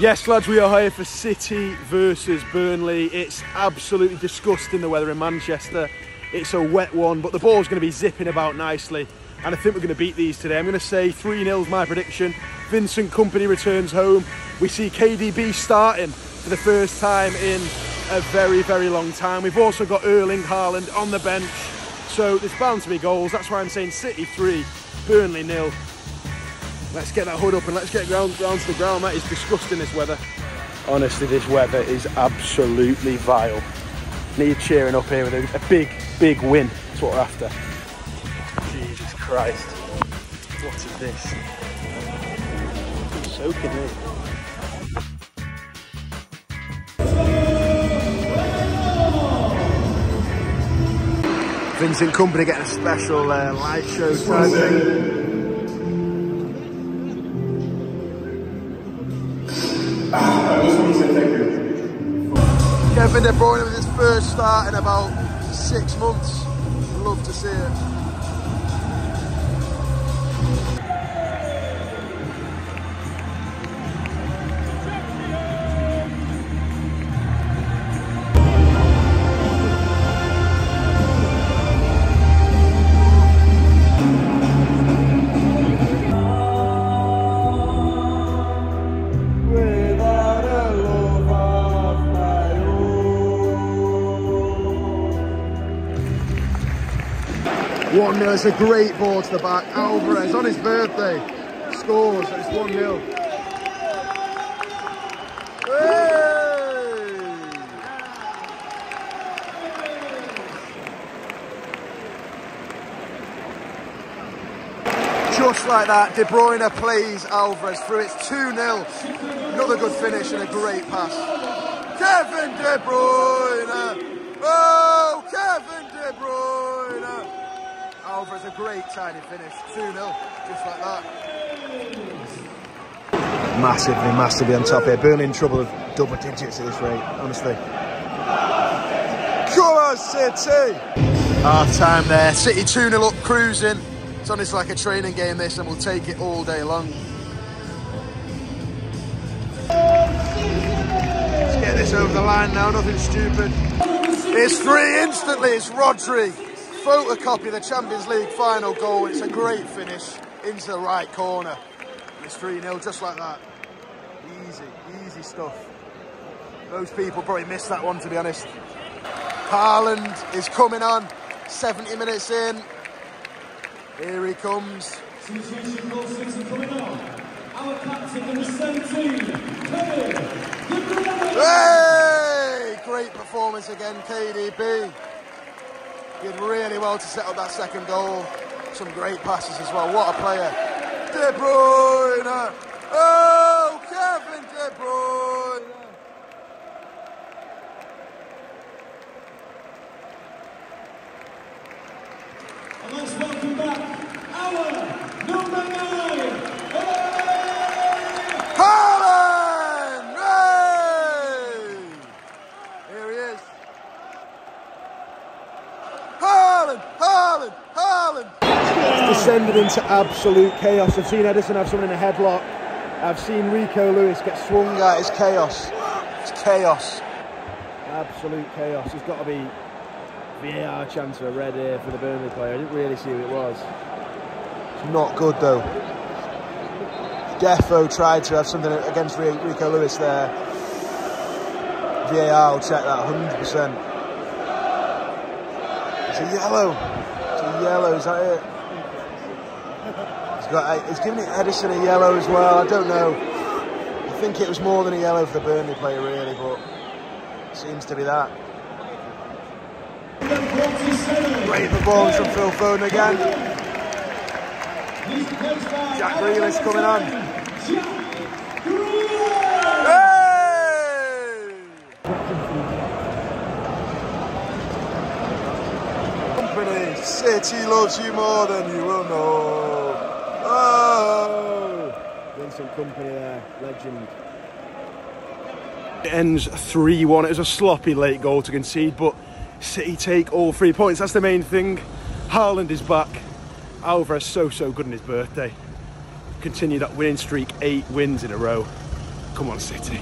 Yes, lads, we are here for City versus Burnley. It's absolutely disgusting the weather in Manchester. It's a wet one, but the ball's going to be zipping about nicely. And I think we're going to beat these today. I'm going to say 3 0 is my prediction. Vincent Kompany returns home. We see KDB starting for the first time in a very, very long time. We've also got Erling Haaland on the bench. So there's bound to be goals. That's why I'm saying City 3, Burnley nil. Let's get that hood up and let's get down, down to the ground. That is disgusting, this weather. Honestly, this weather is absolutely vile. Need cheering up here with a, a big, big win. That's what we're after. Jesus Christ. What is this? soaking in. Vincent Kompany getting a special uh, light show type thing. Kevin De Bruyne with his first start in about six months. Love to see it. It's a great ball to the back. Alvarez on his birthday scores it's 1 0. Just like that, De Bruyne plays Alvarez through. It's 2 0. Another good finish and a great pass. Kevin De Bruyne! Oh, Kevin De Bruyne! Over as a great tidy finish. 2-0, just like that. Massively, massively on top here. Burnley in trouble of double digits at this rate, honestly. Come on, City! Half time there. City 2 0 up, cruising. It's honestly like a training game, this, and we'll take it all day long. Let's get this over the line now, nothing stupid. It's free instantly, it's Rodri photocopy the Champions League final goal. It's a great finish into the right corner. It's 3-0 just like that. Easy, easy stuff. Most people probably missed that one to be honest. Haaland is coming on, 70 minutes in. Here he comes. Hey! Great performance again, KDB. Did really well to set up that second goal. Some great passes as well. What a player. De Bruyne. Oh, Kevin De Bruyne. And let's welcome back our number nine. Descended into absolute chaos. I've seen Ederson have someone in a headlock. I've seen Rico Lewis get swung at. It's chaos. It's chaos. Absolute chaos. There's got to be VAR chance for a red here for the Burnley player. I didn't really see who it was. It's not good though. Defo tried to have something against Rico Lewis there. VAR will check that 100%. It's a yellow. Yellow, is that it? got he's given it Ederson a yellow as well. I don't know. I think it was more than a yellow for the Burnley player, really, but seems to be that. Great performance from Phil Foden again. Jack Grealish coming on. Kompany, City loves you more than you will know. Oh! Vincent Kompany there, legend. It ends 3-1. It was a sloppy late goal to concede, but City take all three points. That's the main thing. Haaland is back. Alvarez so, so good on his birthday. Continue that winning streak, eight wins in a row. Come on, City.